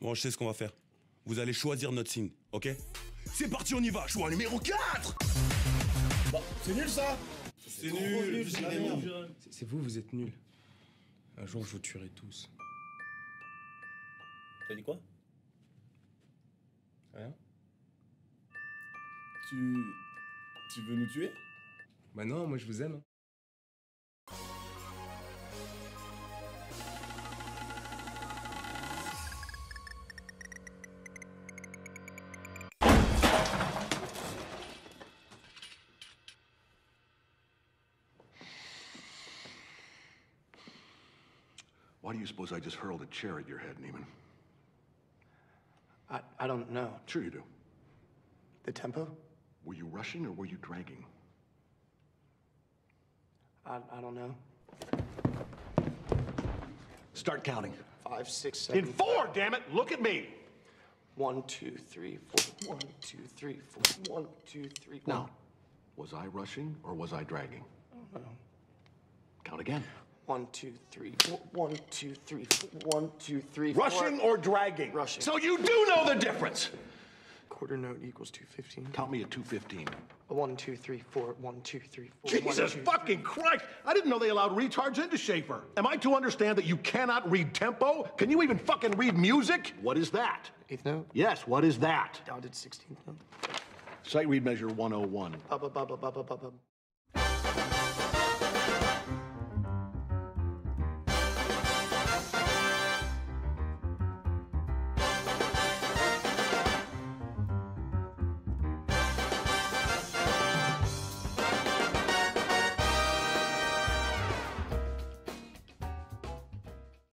Bon, je sais ce qu'on va faire. Vous allez choisir notre signe, ok? C'est parti, on y va. Choix numéro 4 C'est nul ça C'est nul. C'est- C'est vous, vous êtes nuls. Un jour, je vous tuerai tous. T'as dit quoi? Rien Tu. Tu veux nous tuer? Bah non, moi je vous aime. Why do you suppose I just hurled a chair at your head, Neiman? I, I don't know. Sure you do. The tempo? Were you rushing or were you dragging? I, I don't know. Start counting. Five, six, seven. In four, damn it! Look at me! One, two, three, four. One, two, three, four. One, two, three. Now, was I rushing or was I dragging? I don't know. Count again. One, two, three, four. One, two, three, four. One, two, three, four. Rushing or dragging? Rushing. So you do know the difference! Quarter note equals 215. Count me at 215. One, two, three, four. One, two, three, four. One, Jesus two, fucking Christ! I didn't know they allowed retards into Shaffer. Am I to understand that you cannot read tempo? Can you even fucking read music? What is that? Eighth note. Yes, what is that? Dotted 16th note. Sight read measure 101. Ba ba ba ba ba ba ba ba.